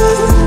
you